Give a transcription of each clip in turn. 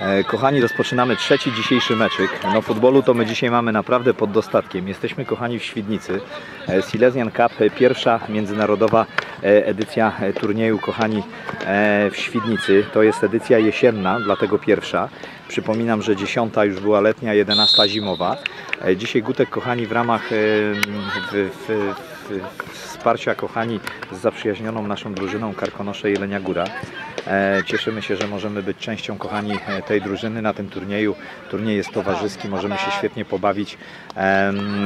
E, Kochani, rozpoczynamy trzeci dzisiejszy meczyk. No futbolu to my dzisiaj mamy naprawdę pod dostatkiem. Jesteśmy kochani w Świdnicy. E, Silesian Cup, e, pierwsza międzynarodowa edycja turnieju kochani w Świdnicy. To jest edycja jesienna, dlatego pierwsza. Przypominam, że dziesiąta już była letnia, jedenasta zimowa. Dzisiaj Gutek kochani w ramach w, w, wsparcia kochani z zaprzyjaźnioną naszą drużyną Karkonosze Jelenia Góra. E, Cieszymy się, że możemy być częścią kochani e, tej drużyny na tym turnieju. Turniej jest towarzyski, możemy się świetnie pobawić.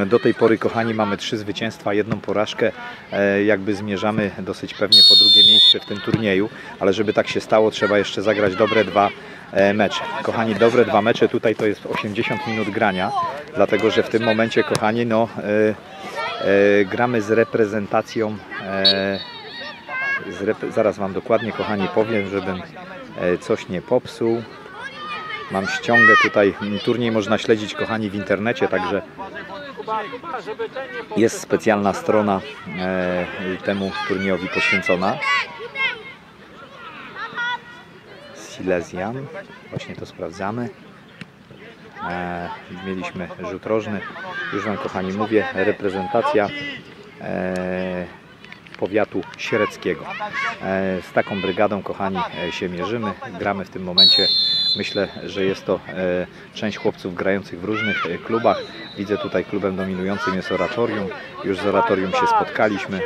Do tej pory kochani mamy trzy zwycięstwa, jedną porażkę. E, Jakby zmierzamy dosyć pewnie po drugie miejsce w tym turnieju, ale żeby tak się stało trzeba jeszcze zagrać dobre dwa mecze. Kochani, dobre dwa mecze tutaj to jest 80 minut grania, dlatego że w tym momencie kochani no gramy z reprezentacją e, z zaraz Wam dokładnie kochani powiem, żebym e, coś nie popsuł. Mam ściągę tutaj, turniej można śledzić kochani w internecie, także jest specjalna strona e, temu turniejowi poświęcona. Silesian, właśnie to sprawdzamy. E, mieliśmy rzut rożny, już Wam kochani mówię, reprezentacja e, powiatu siereckiego. E, Z taką brygadą, kochani, się mierzymy. Gramy w tym momencie. Myślę, że jest to część chłopców grających w różnych klubach. Widzę tutaj klubem dominującym jest Oratorium. Już z Oratorium się spotkaliśmy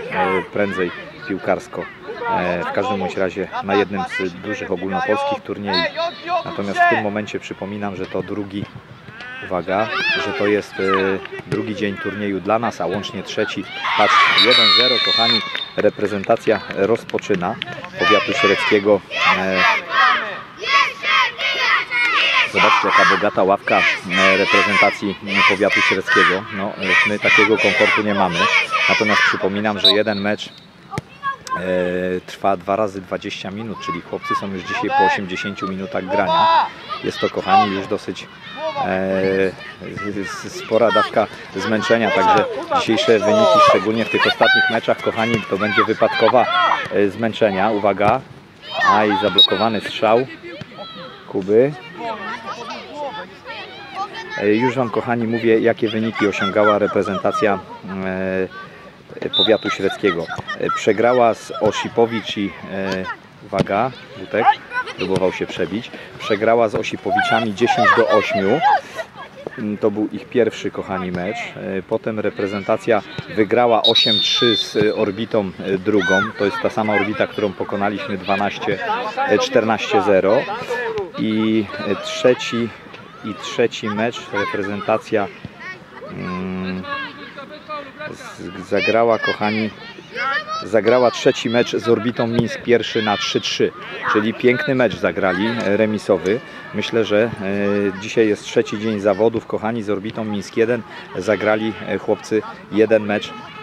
prędzej piłkarsko. E, W każdym bądź razie na jednym z dużych ogólnopolskich turniejów. Natomiast w tym momencie przypominam, że to drugi Uwaga, że to jest e, drugi dzień turnieju dla nas, a łącznie trzeci. Patrz, 1-0, kochani, reprezentacja rozpoczyna powiatu siereckiego. E, Zobaczcie, jaka bogata ławka reprezentacji powiatu siereckiego. No, my takiego komfortu nie mamy. Natomiast przypominam, że jeden mecz trwa 2 razy 20 minut, czyli chłopcy są już dzisiaj po 80 minutach grania. Jest to, kochani, już dosyć e, spora dawka zmęczenia, także dzisiejsze wyniki, szczególnie w tych ostatnich meczach, kochani, to będzie wypadkowa e, zmęczenia. Uwaga, a i zablokowany strzał Kuby. E, Już Wam, kochani, mówię, jakie wyniki osiągała reprezentacja e, powiatu średzkiego. E, Przegrała z Osipowicz i e, uwaga, Butek próbował się przebić. Przegrała z Osipowiczami 10 do 8. Mm, To był ich pierwszy, kochani, mecz. E, Potem reprezentacja wygrała 8-3 z e, orbitą e, drugą. To jest ta sama orbita, którą pokonaliśmy 12, e, 14-0. I e, trzeci, i trzeci mecz reprezentacja mm, z- zagrała, kochani, zagrała trzeci mecz z Orbitą Mińsk pierwszy na 3-3, czyli piękny mecz zagrali, e, remisowy. Myślę, że e, dzisiaj jest trzeci dzień zawodów, kochani, z Orbitą Mińsk 1 zagrali e, chłopcy jeden mecz e,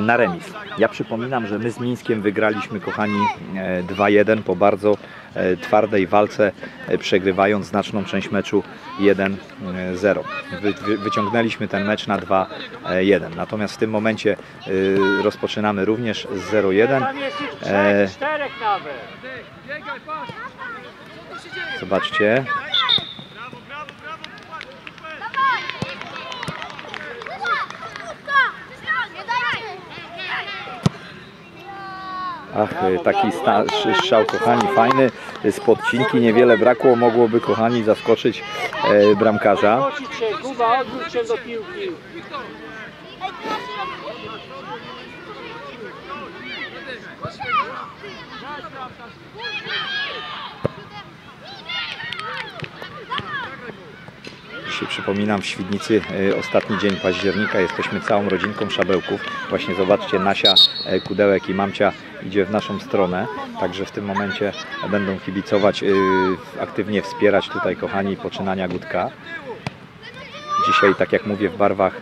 na remis. Ja przypominam, że my z Mińskiem wygraliśmy, kochani, e, 2-1 po bardzo e, twardej walce, e, przegrywając znaczną część meczu 1-0. Wy, wy, wyciągnęliśmy ten mecz na 2-1. Natomiast w tym momencie e, rozpoczynamy również z 0-1. Tam jest ich E, trzech, czterech nawet. Zobaczcie. Ach, e, taki strzał, kochani, fajny. Z podcinki niewiele brakło, mogłoby, kochani, zaskoczyć e, bramkarza. Odwróć się do piłki. Przypominam w Świdnicy e, ostatni dzień października. Jesteśmy całą rodzinką szabełków. Właśnie zobaczcie, Nasia, e, Kudełek i Mamcia idzie w naszą stronę. Także w tym momencie będą kibicować, e, aktywnie wspierać tutaj, kochani, poczynania Gutka. Dzisiaj, tak jak mówię, w barwach.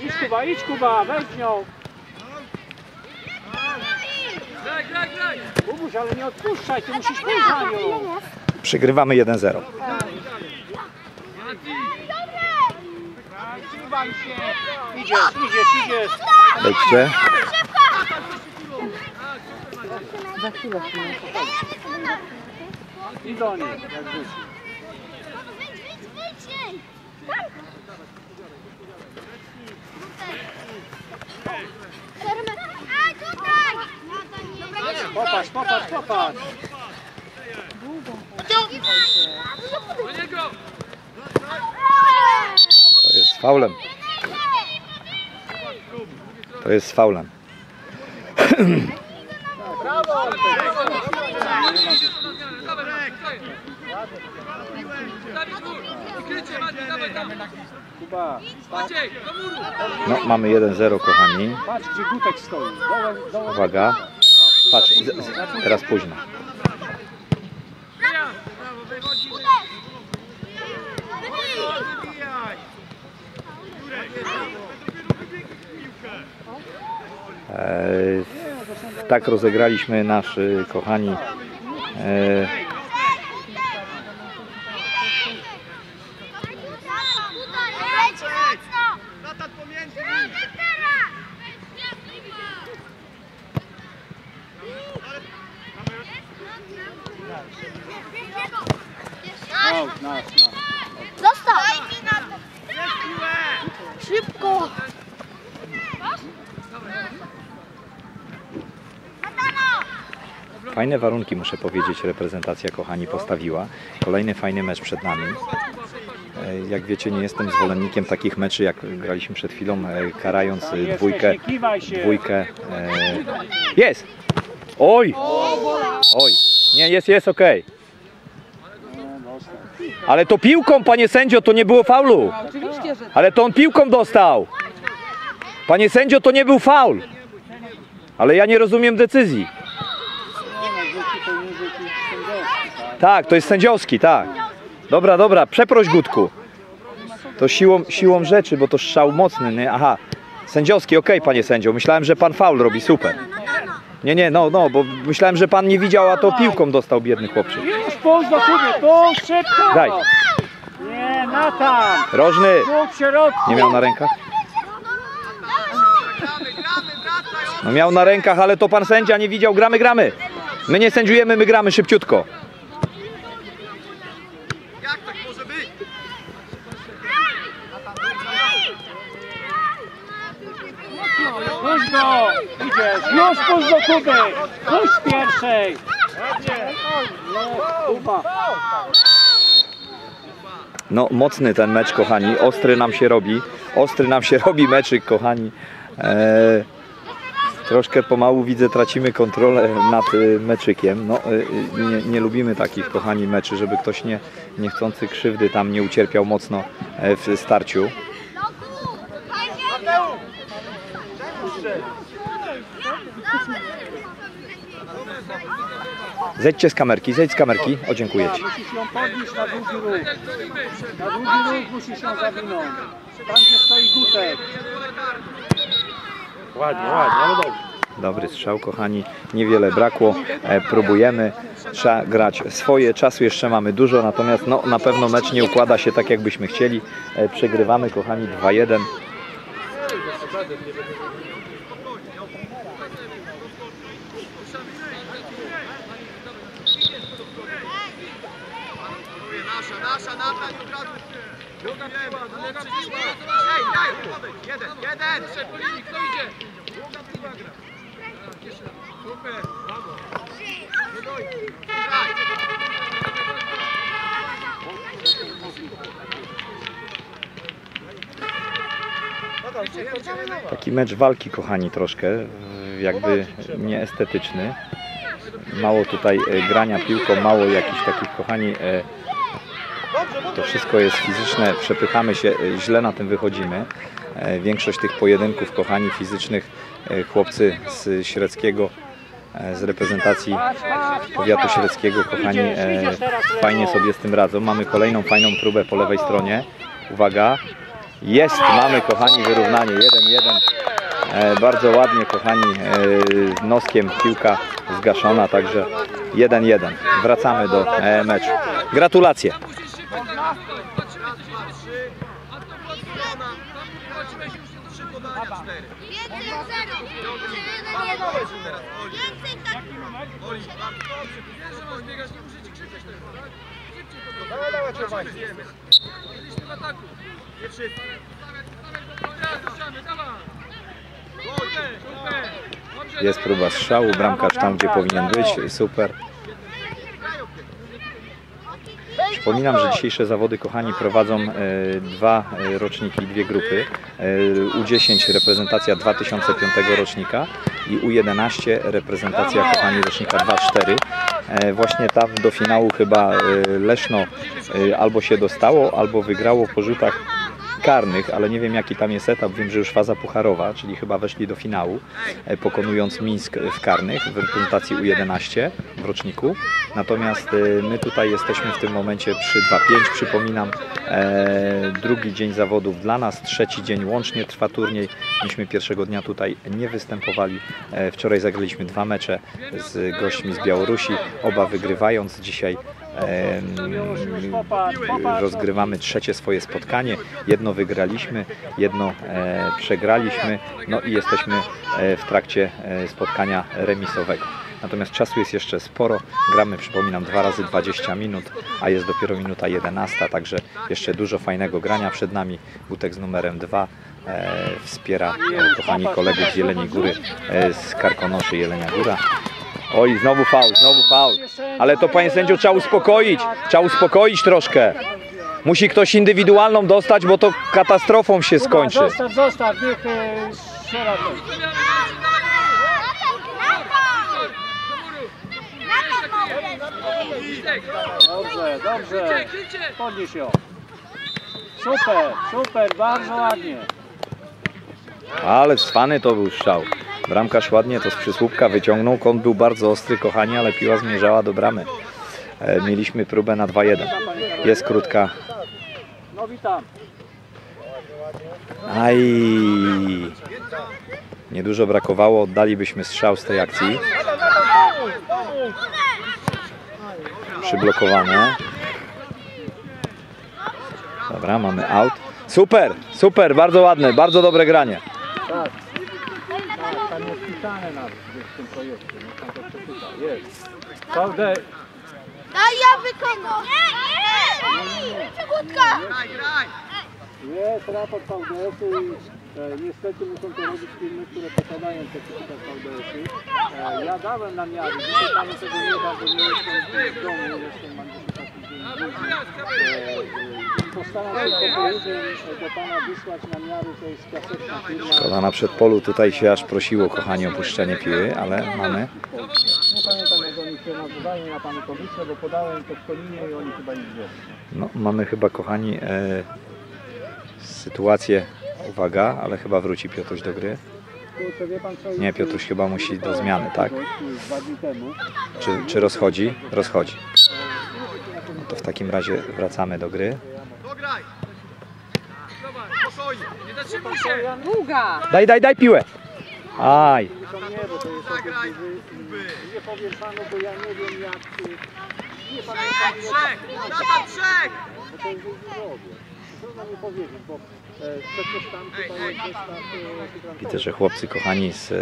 Idź Kuba, idź Kuba, weź nią. Graj, graj, graj. Kubuś, ale nie odpuszczaj, ty musisz pójść za nią. Przygrywamy 1-0. Idziesz, idziesz, idziesz. Dobrze. Za chwilę. I do niej, jak. Popatrz, popatrz, popatrz. To jest faulem. To jest faulem. No, mamy 1-0 kochani. patrz gdzie Gutek stoi. Uwaga. Patrz, teraz późno. E, tak rozegraliśmy nasz, y, kochani, e, nasz, nasz. Zostaw! Szybko! Fajne warunki, muszę powiedzieć, reprezentacja kochani postawiła. Kolejny fajny mecz przed nami. E, Jak wiecie, nie jestem zwolennikiem takich meczy, jak graliśmy przed chwilą, e, karając e, dwójkę. nie kiwaj się. Dwójkę. Jest! Oj! Oj! Nie, jest, jest okej. Ale to piłką, panie sędzio, to nie było faulu. Oczywiście, że Ale to on piłką dostał. Panie sędzio, to nie był faul. Ale ja nie rozumiem decyzji. Tak? Tak, to jest sędziowski, tak. Dobra, dobra, przeproś Gutku. To siłą, siłą rzeczy, bo to strzał mocny, nie? Aha, sędziowski, okej, panie sędzio. Myślałem, że pan faul robi, super. Nie, nie, no, no, bo myślałem, że pan nie widział, a to piłką dostał biedny chłopczyk. Już do Kuby, puść szybko! Daj. Nie, Natan! Rożny, nie miał na rękach? No miał na rękach, ale to pan sędzia nie widział. Gramy, gramy. My nie sędziujemy, my gramy szybciutko. Puść go! Idziesz! Już puść do Kuby! Puść z pierwszej! Kuba! No mocny ten mecz, kochani. Ostry nam się robi. Ostry nam się robi meczyk, kochani. Eee, troszkę pomału widzę, tracimy kontrolę nad e, meczykiem. No, e, nie, nie lubimy takich, kochani, meczy, żeby ktoś nie, niechcący krzywdy tam nie ucierpiał mocno w starciu. Zejdźcie z kamerki, zejdź z kamerki. O, dziękuję Ci. Musisz ją podnieść na długi ruch. Na długi ruch musisz ją zawinąć. Tam gdzie stoi Gutek. Ładnie, ładnie, ale dobrze. Dobry strzał, kochani. Niewiele brakło. E, próbujemy. Trzeba grać swoje. Czasu jeszcze mamy dużo, natomiast no, na pewno mecz nie układa się tak, jakbyśmy chcieli. E, przegrywamy, kochani, 2-1. Nasza, nasza, Natan i od razu. Druga piła, druga piła. Ej, daj, podejdź. Jeden, jeden. Kto idzie? Druga piła gra. Super, brawo. Nie dojdzie. Taki mecz walki, kochani, troszkę. e, Jakby nieestetyczny. Mało tutaj e, grania piłką, mało jakichś takich, kochani, e, to wszystko jest fizyczne, przepychamy się, e, źle na tym wychodzimy. E, Większość tych pojedynków, kochani, fizycznych, e, chłopcy z Średzkiego, z reprezentacji powiatu średzkiego, kochani, fajnie sobie z tym radzą. Mamy kolejną fajną próbę po lewej stronie. Uwaga, jest, mamy, kochani, wyrównanie 1-1. E, bardzo ładnie, kochani, noskiem piłka zgaszona, także 1-1. Wracamy do meczu. Gratulacje. strona. Zobaczyłeś już trzy podania, cztery. Więcej jak zero. Mamy nowe teraz, Oli. Więcej tak. Oli, bardzo dobrze. Wiesz, że masz biegać, nie muszę ci krzyczeć teraz, tak? Szybciej. Dawaj, dawaj. Byliśmy w ataku. Nie wszyscy. Jest próba strzału, bramkarz tam gdzie powinien być, super. Przypominam, że dzisiejsze zawody, kochani, prowadzą e, dwa e, roczniki, dwie grupy. E, U10 reprezentacja 2005 rocznika i U11 reprezentacja, kochani, rocznika 24. E, Właśnie tam do finału chyba e, Leszno e, albo się dostało, albo wygrało po rzutach karnych, ale nie wiem jaki tam jest etap. Wiem, że już faza pucharowa, czyli chyba weszli do finału, e, pokonując Mińsk w karnych w reprezentacji U11 w roczniku. Natomiast e, my tutaj jesteśmy w tym momencie przy 2-5. Przypominam, e, drugi dzień zawodów dla nas, trzeci dzień łącznie trwa turniej. Myśmy pierwszego dnia tutaj nie występowali. Wczoraj zagraliśmy dwa mecze z gośćmi z Białorusi, oba wygrywając. Dzisiaj rozgrywamy trzecie swoje spotkanie. Jedno wygraliśmy, jedno e, przegraliśmy, no i jesteśmy e, w trakcie e, spotkania remisowego. Natomiast czasu jest jeszcze sporo. Gramy, przypominam, dwa razy 20 minut, a jest dopiero minuta 11, także jeszcze dużo fajnego grania przed nami. Gutek z numerem 2 e, wspiera e, kochani kolegów z Jeleniej Góry e, z Karkonoszy Jelenia Góra. Oj, znowu faul, znowu faul. Ale to panie sędzio trzeba uspokoić, trzeba uspokoić troszkę. Musi ktoś indywidualną dostać, bo to katastrofą się skończy. Zostaw, zostaw, niech e, strzela. Dobrze, dobrze. Podnieś ją. Super, super, bardzo ładnie. Ale cwany to był strzał. Bramkarz ładnie to z przysłupka wyciągnął. Kąt był bardzo ostry, kochani, ale piła zmierzała do bramy. E, Mieliśmy próbę na 2-1. Jest krótka. No witam. Aj. Niedużo brakowało, oddalibyśmy strzał z tej akcji. Przyblokowane. Dobra, mamy out. Super, super, bardzo ładne, bardzo dobre granie. Tak. Tak, tam jest pisane nawet gdzieś w tym projekcie. No tam to przeczyta. Jest. VD, Daj ja wykonam. Nie, nie. Przegódka. Graj, graj. jest raport VDS-u i e, niestety muszą to robić firmy, które posiadają certyfikat VDS-u. E, ja dałem na miary, dzisiaj panu tego nie dam, bo nie jestem w domu, jestem, mam dzisiaj taki dzień luźny. Postaram się po południu do pana wysłać na przedpolu, tutaj się aż prosiło, kochani, o puszczenie piły, ale mamy. Nie pamiętam jak oni się nazywają, panu bo podałem to w Koninie i oni chyba nie. No, mamy chyba, kochani, e, sytuację. Uwaga, ale chyba wróci Piotruś do gry. Nie, Piotruś chyba musi do zmiany, tak? Czy, czy rozchodzi? Rozchodzi. To w takim razie wracamy do gry. Dograj. Spokojnie, nie zatrzymuj się. Długa! Daj, daj, daj piłę! Aj! Nie, powiem panu, bo ja nie wiem jak... Nie Trzech, pamiętam trzech. To jest zrobię. Trudno mi powiedzieć, bo e, przecież tam chyba jest zestaw e. Widzę, że chłopcy kochani z e,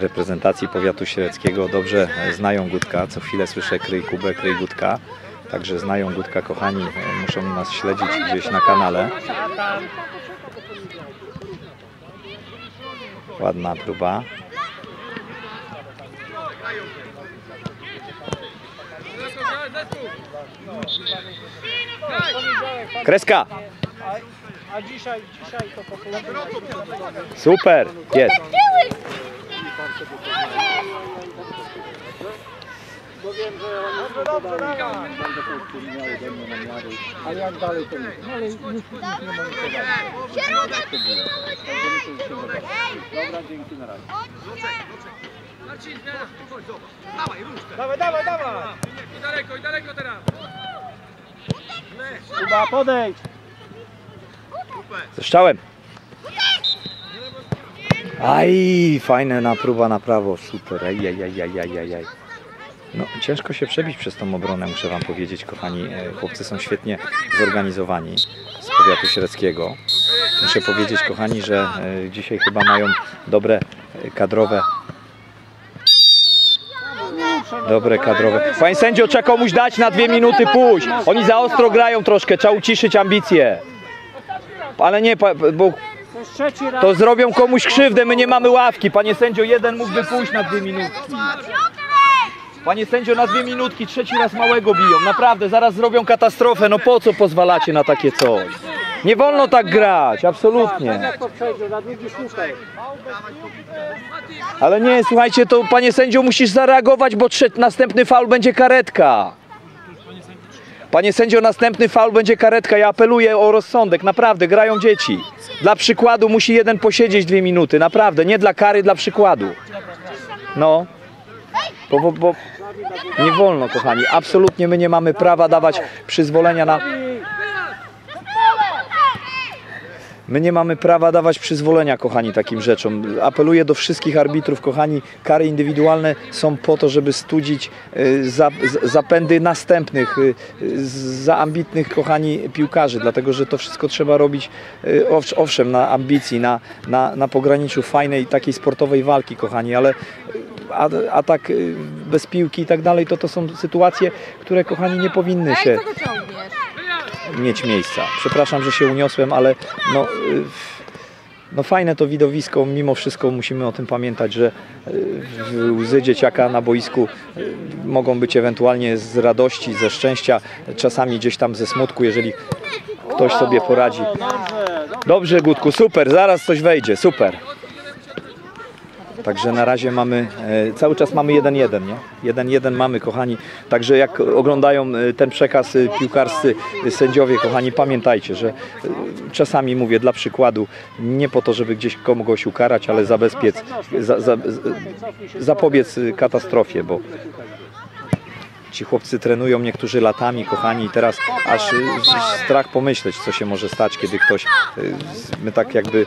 reprezentacji powiatu średzkiego dobrze znają Gutka. Co chwilę słyszę kryj Kubę, kryj Gutka. Także znają Gutka kochani, muszą nas śledzić gdzieś na kanale. Ładna próba. Kreska! A, dzisiaj, dzisiaj to Super! Jest! Bo wiem, że oni dobrze, będę to miały do mnie na miary. A jak dalej to nie wiem. No ale już nie monitowali. Środek. Także się zobaczyć. Dobra, dzięki na razie. Marcin, zmiana. Chodź, zobacz. Dawaj, rusz. Dawaj, dawaj, dawaj! I daleko, i daleko teraz. Kuba, podejdź! Ze strzałem! Aj, fajna na próba na prawo, super, aj, aj, aj, aj, aj, aj, aj. No, ciężko się przebić przez tą obronę, muszę Wam powiedzieć, kochani. E, Chłopcy są świetnie zorganizowani z powiatu średzkiego. Muszę powiedzieć, kochani, że e, dzisiaj chyba mają dobre e, kadrowe. Dobre kadrowe. Panie sędzio, trzeba komuś dać na dwie minuty pójść. Oni za ostro grają troszkę, trzeba uciszyć ambicje. Ale nie, bo To zrobią komuś krzywdę, my nie mamy ławki. Panie sędzio, jeden mógłby pójść na dwie minutki. Panie sędzio, na dwie minutki, trzeci raz małego biją. Naprawdę, zaraz zrobią katastrofę. No po co pozwalacie na takie coś? Nie wolno tak grać, absolutnie. Ale nie, słuchajcie, to panie sędzio musisz zareagować, bo trzeci, następny faul będzie karetka. Panie sędzio, następny faul będzie karetka. Ja apeluję o rozsądek, naprawdę, grają dzieci. Dla przykładu musi jeden posiedzieć dwie minuty, naprawdę, nie dla kary, dla przykładu. No. Bo, bo, bo nie wolno, kochani, absolutnie my nie mamy prawa dawać przyzwolenia na... My nie mamy prawa dawać przyzwolenia, kochani, takim rzeczom. Apeluję do wszystkich arbitrów, kochani, kary indywidualne są po to, żeby studzić y, zapędy następnych, y, za ambitnych, kochani, piłkarzy, dlatego że to wszystko trzeba robić, y, owsz- owszem, na ambicji, na, na, na pograniczu fajnej, takiej sportowej walki, kochani, ale a, a tak y, bez piłki i tak dalej, to to są sytuacje, które, kochani, nie powinny się mieć miejsca. Przepraszam, że się uniosłem, ale no, y, no fajne to widowisko, mimo wszystko musimy o tym pamiętać, że y, łzy dzieciaka na boisku mogą być ewentualnie z radości, ze szczęścia, czasami gdzieś tam ze smutku, jeżeli ktoś sobie poradzi. Dobrze, Gutku, super, zaraz coś wejdzie, super. Także na razie mamy, e, cały czas mamy 1-1, nie? 1-1 mamy, kochani. Także jak oglądają e, ten przekaz e, piłkarscy sędziowie, kochani, pamiętajcie, że czasami mówię dla przykładu, nie po to, żeby gdzieś kogoś ukarać, ale zabezpiec, za, za, zapobiec katastrofie, bo ci chłopcy trenują niektórzy latami, kochani, i teraz aż y, strach pomyśleć, co się może stać, kiedy ktoś, y, my tak jakby, y,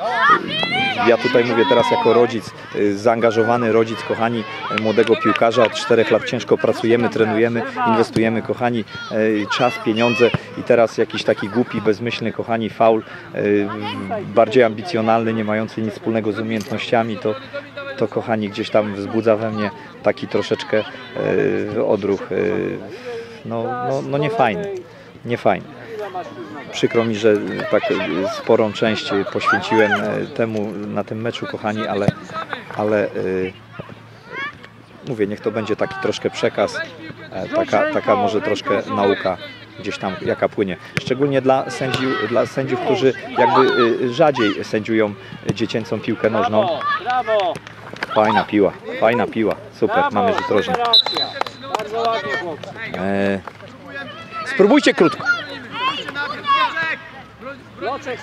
ja tutaj mówię teraz jako rodzic, zaangażowany rodzic, kochani, młodego piłkarza, od czterech lat ciężko pracujemy, trenujemy, inwestujemy, kochani, czas, pieniądze i teraz jakiś taki głupi, bezmyślny, kochani, faul, bardziej ambicjonalny, nie mający nic wspólnego z umiejętnościami, to, to kochani gdzieś tam wzbudza we mnie taki troszeczkę e, odruch. E, no, no, no nie fajny. Nie fajny. Ile masz przyznać? Przykro mi, że tak sporą część poświęciłem e, temu na tym meczu, kochani, ale, ale mówię, niech to będzie taki troszkę przekaz, taka, taka może troszkę nauka gdzieś tam jaka płynie. Szczególnie dla, sędziu, dla sędziów, którzy jakby rzadziej sędziują dziecięcą piłkę nożną. Brawo, brawo. Fajna piła, fajna piła. Super, mamy rzut rożny. super akcja. Bardzo ładnie, chłopcy. E, spróbujcie krótko.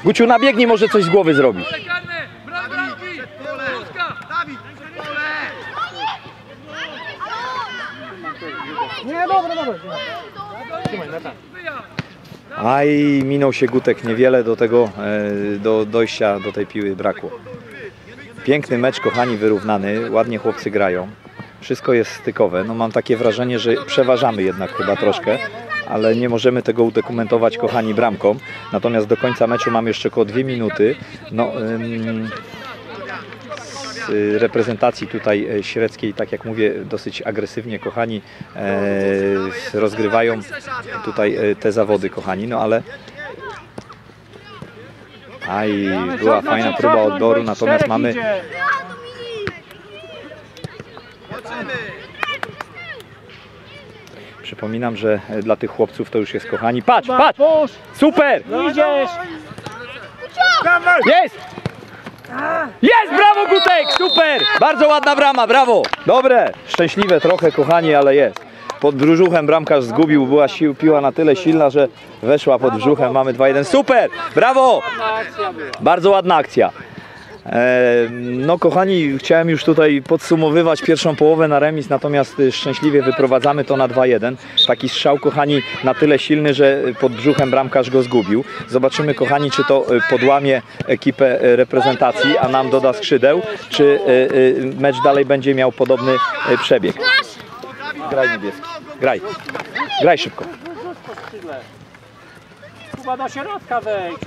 Guciu, nabiegnij, może coś z głowy pole! Nie, dobra, dobra. Aj, minął się Gutek niewiele do tego, e, do dojścia do tej piły brakło. Piękny mecz, kochani, wyrównany. Ładnie chłopcy grają. Wszystko jest stykowe. No mam takie wrażenie, że przeważamy jednak chyba troszkę, ale nie możemy tego udokumentować, kochani, bramką. Natomiast do końca meczu mam jeszcze około dwie minuty. No, ym, y, reprezentacji tutaj e, średzkiej, tak jak mówię, dosyć agresywnie, kochani, e, rozgrywają tutaj e, te zawody, kochani, no ale aj, była fajna próba odboru, natomiast mamy! Przypominam, że e, dla tych chłopców to już jest kochani. Patrz, patrz! Super! idziesz. Jest! Jest! Brawo Gutek! Super! Bardzo ładna brama, brawo! Dobre! Szczęśliwe trochę, kochani, ale jest. Pod brzuchem bramkarz zgubił, była sił, piła na tyle silna, że weszła pod brzuchem. Mamy 2-1. Super! Brawo! Bardzo ładna akcja. E, No kochani, chciałem już tutaj podsumowywać pierwszą połowę na remis, natomiast y, szczęśliwie wyprowadzamy to na 2-1. Taki strzał, kochani, na tyle silny, że pod brzuchem bramkarz go zgubił. Zobaczymy, kochani, czy to y, podłamie ekipę reprezentacji, a nam doda skrzydeł, czy mecz dalej będzie miał podobny przebieg. Graj niebieski. Graj. Graj szybko. Kuba do środka wejdź.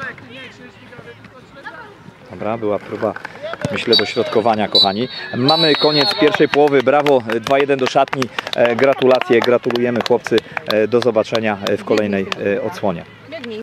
Dobra, była próba, myślę, dośrodkowania, kochani. Mamy koniec pierwszej połowy. Brawo, 2-1 do szatni. E, Gratulacje, gratulujemy chłopcy. E, Do zobaczenia w kolejnej e, odsłonie.